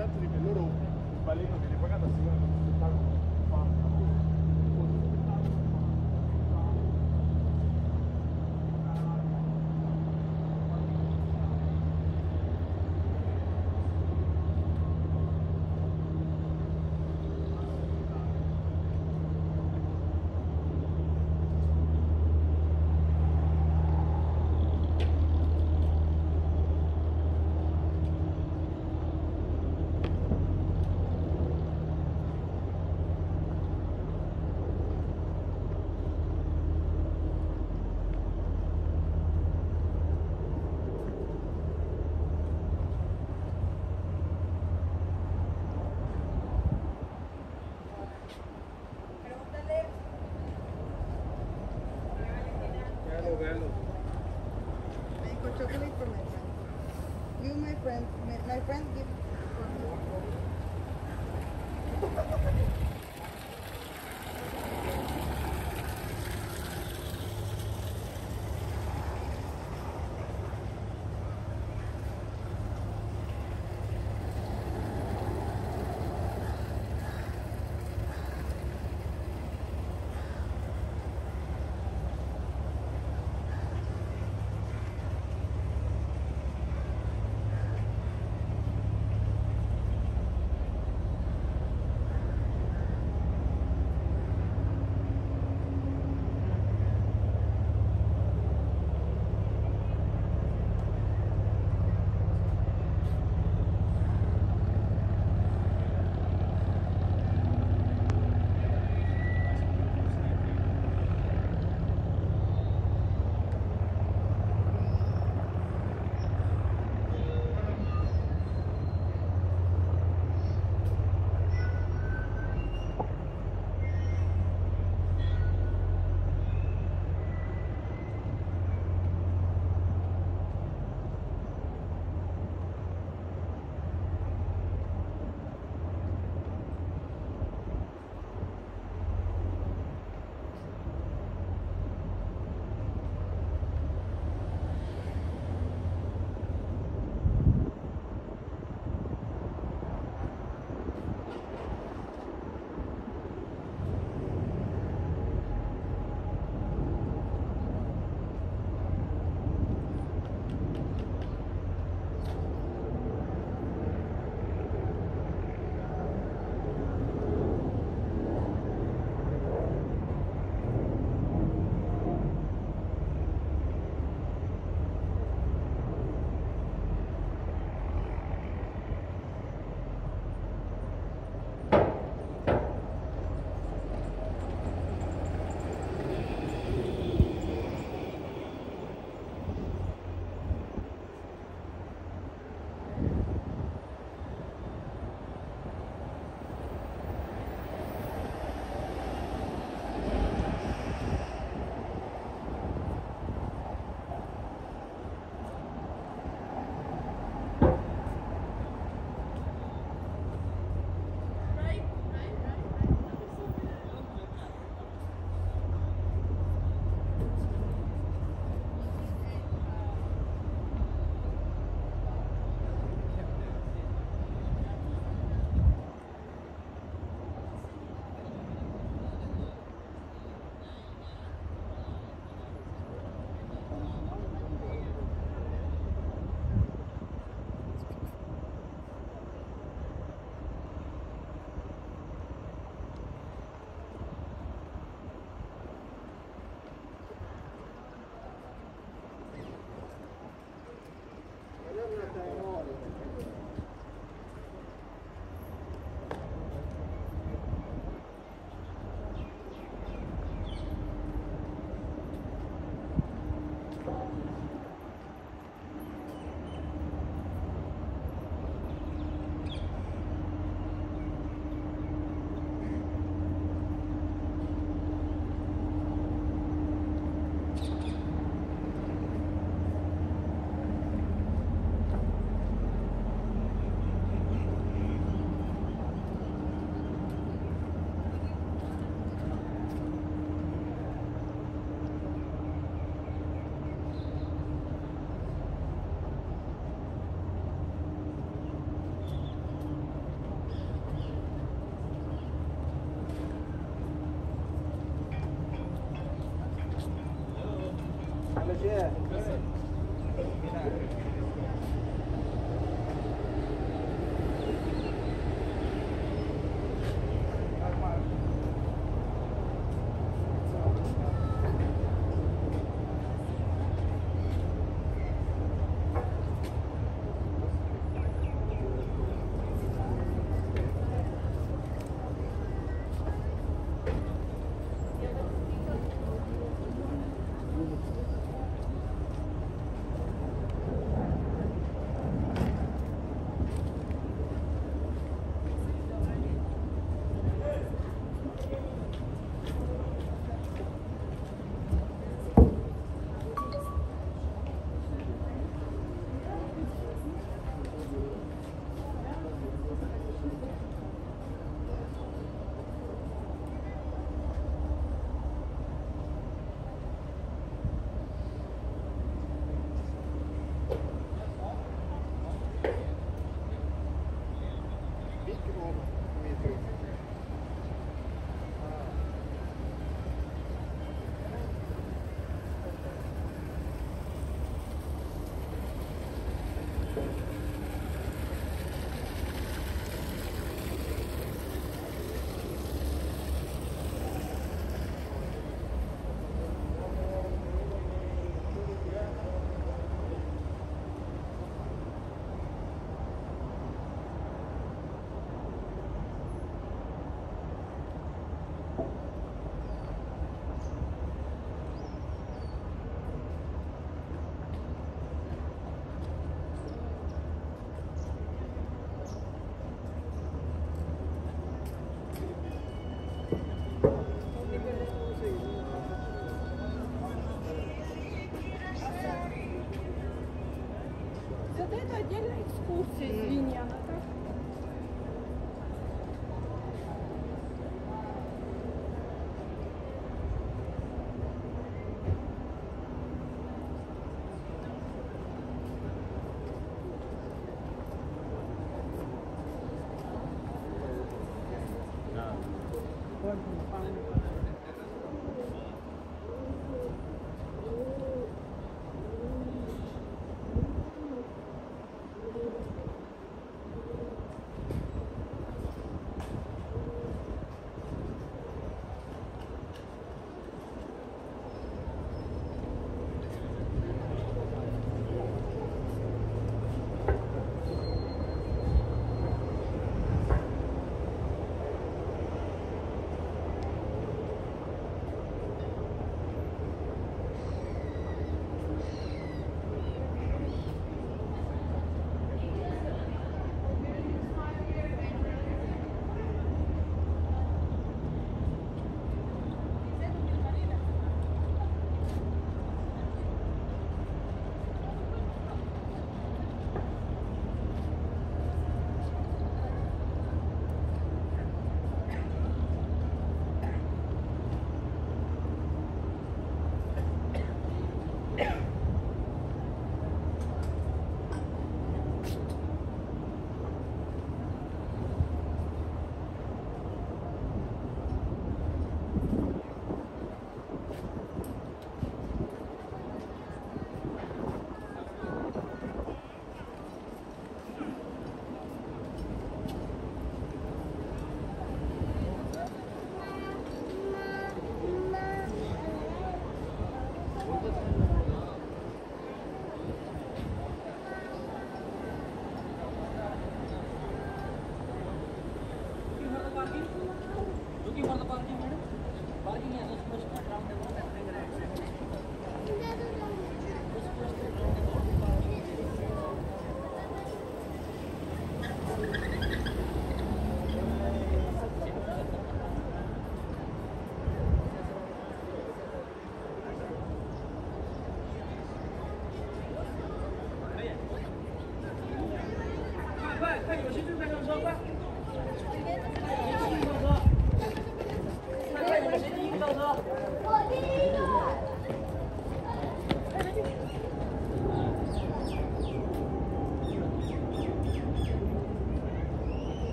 representantes de Meloro Valeno que le pagan la ciudad.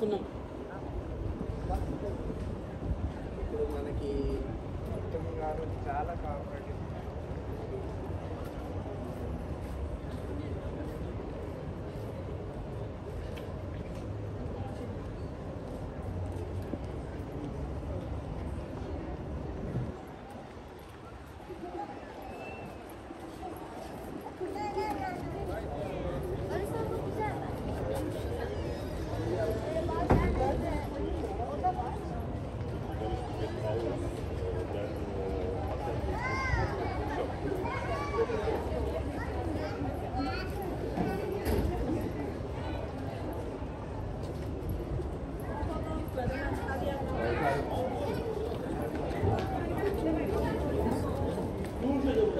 చూస్తున్నాం. ఇప్పుడు మనకి చాలా కాపాడు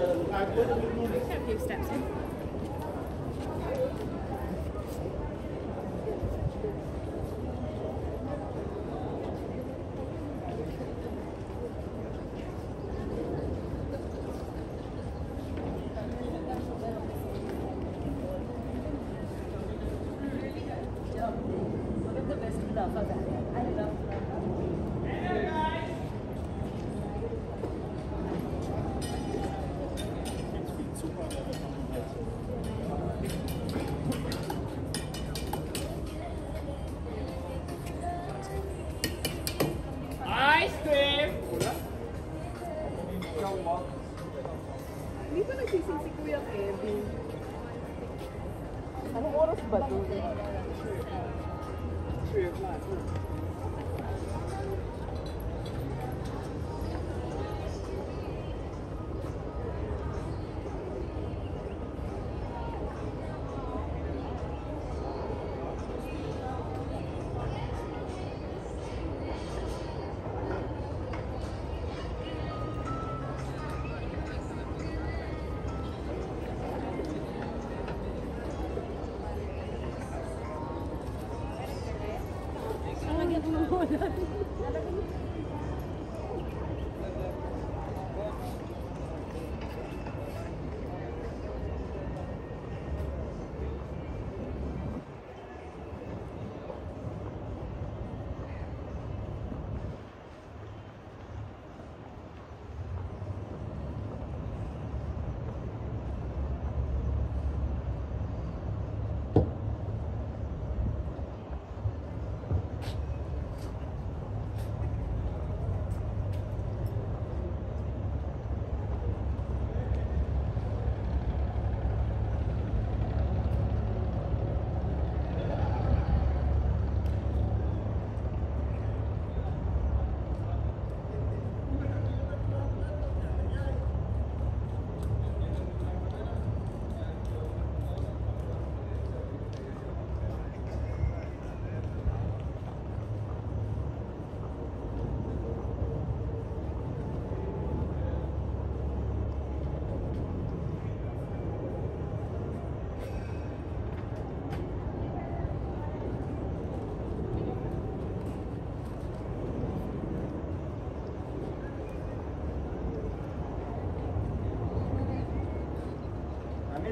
We have a few steps in. I don't know doon? 3 o'clock.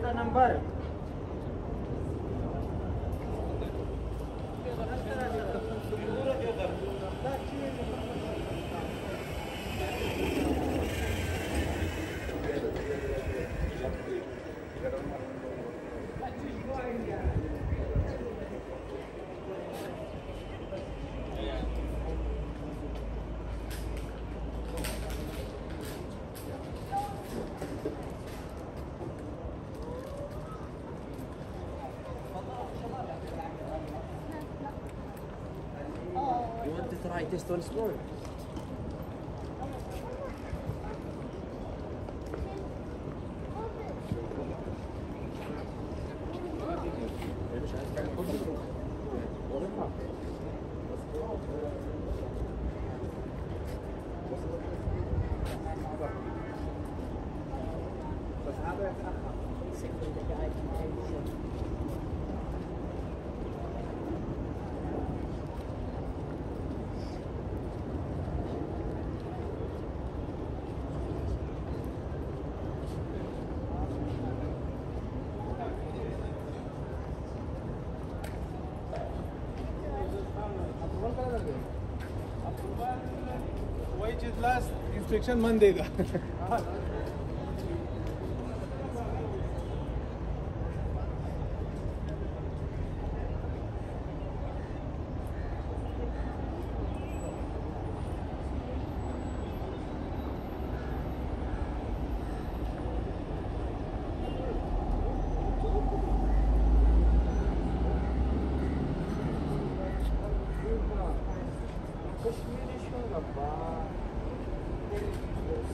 You want testou nesse. Restriction मन देगा।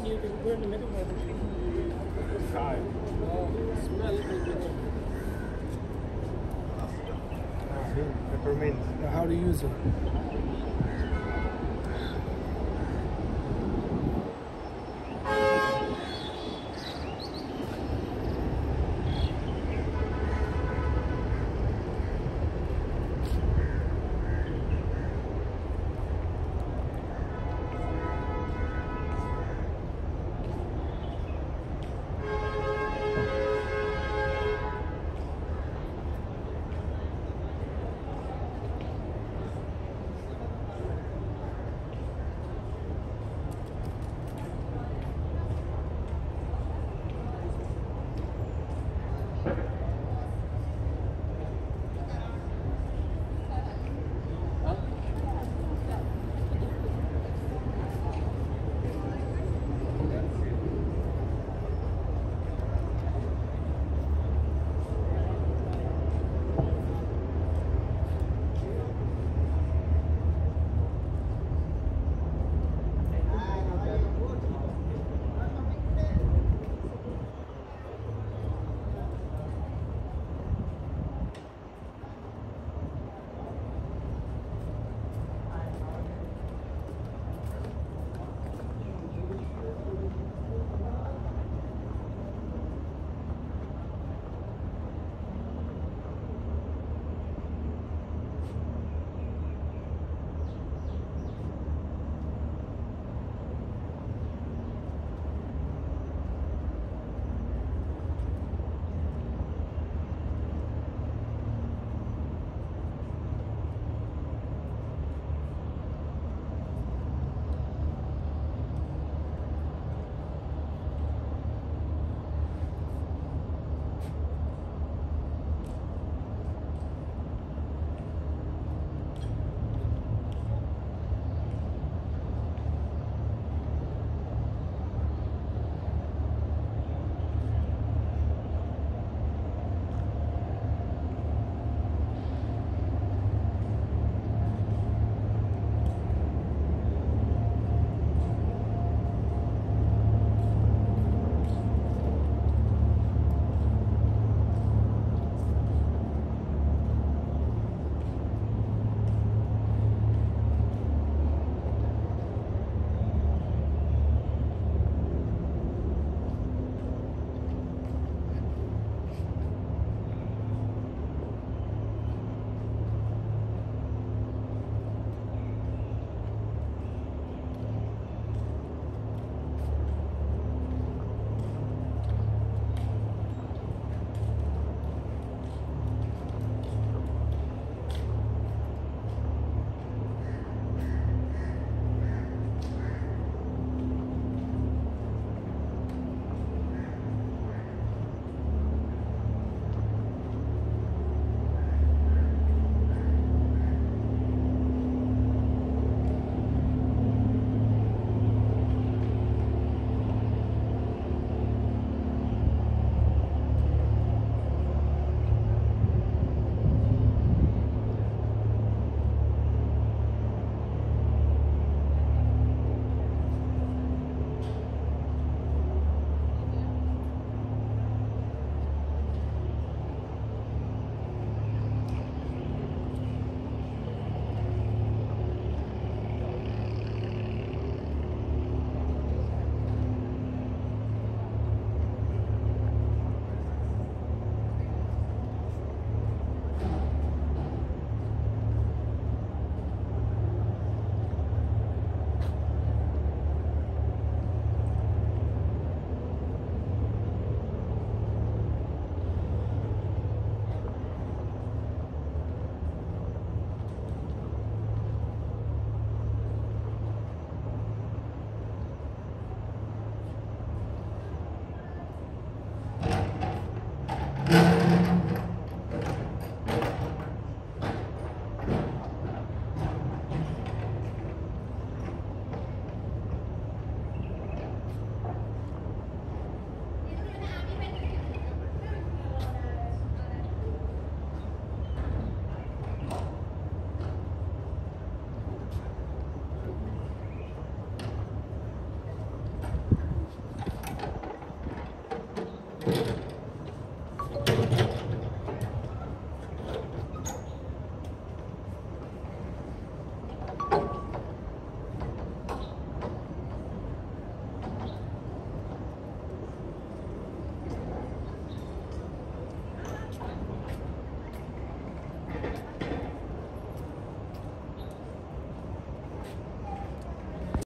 का You can put it in the middle of the tree. Sai. Smell it. How to use it?